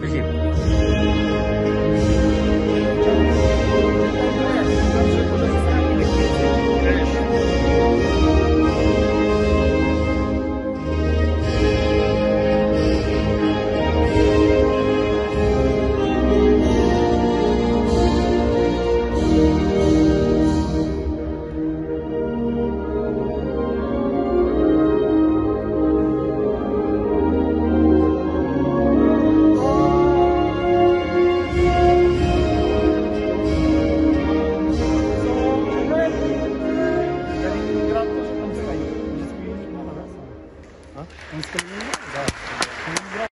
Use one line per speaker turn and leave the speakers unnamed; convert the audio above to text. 不行。
Né? Isso também é verdade.